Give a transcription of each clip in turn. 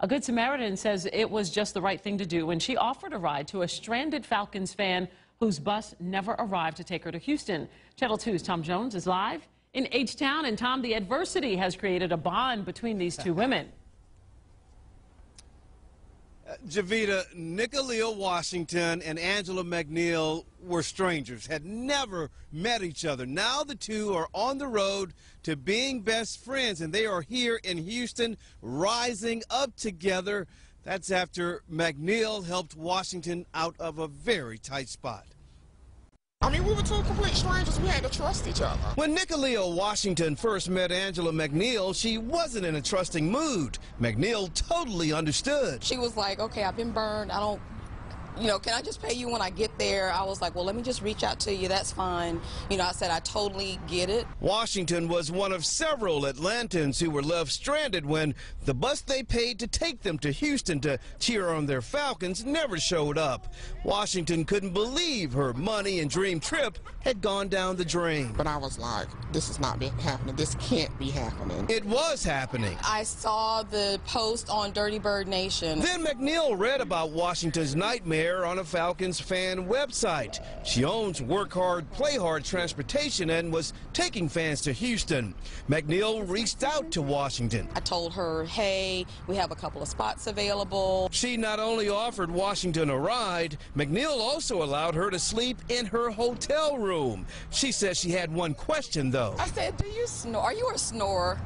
A Good Samaritan says it was just the right thing to do when she offered a ride to a stranded Falcons fan whose bus never arrived to take her to Houston. Channel 2's Tom Jones is live in H-Town. And Tom, the adversity has created a bond between these two women. Jovita, Nicolea Washington and Angela McNeil were strangers, had never met each other. Now the two are on the road to being best friends, and they are here in Houston, rising up together. That's after McNeil helped Washington out of a very tight spot. I mean, we were two complete strangers. We had to trust each other. When Nicolea Washington first met Angela McNeil, she wasn't in a trusting mood. McNeil totally understood. She was like, okay, I've been burned. I don't you know, can I just pay you when I get there? I was like, well, let me just reach out to you. That's fine. You know, I said, I totally get it. Washington was one of several Atlantans who were left stranded when the bus they paid to take them to Houston to cheer on their Falcons never showed up. Washington couldn't believe her money and dream trip had gone down the drain. But I was like, this is not happening. This can't be happening. It was happening. I saw the post on Dirty Bird Nation. Then McNeil read about Washington's nightmare on a Falcons fan website. She owns Work Hard, Play Hard Transportation and was taking fans to Houston. McNeil reached out to Washington. I told her, hey, we have a couple of spots available. She not only offered Washington a ride, McNeil also allowed her to sleep in her hotel room. She says she had one question, though. I said, do you snore? Are you a snorer?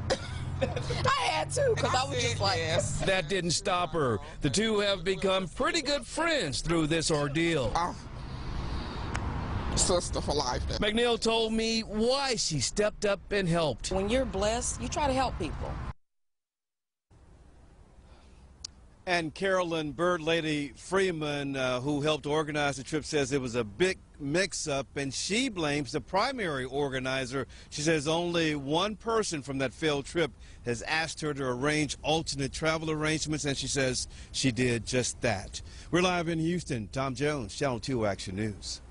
I had to because I, I, was just like. Yes. That didn't stop her. The two have become pretty good friends through this ordeal. Oh. Sister for life. Then. McNeil told me why she stepped up and helped. When you're blessed, you try to help people. And Carolyn Bird Lady Freeman, uh, who helped organize the trip, says it was a big mix-up, and she blames the primary organizer. She says only one person from that failed trip has asked her to arrange alternate travel arrangements, and she says she did just that. We're live in Houston. Tom Jones, Channel 2 Action News.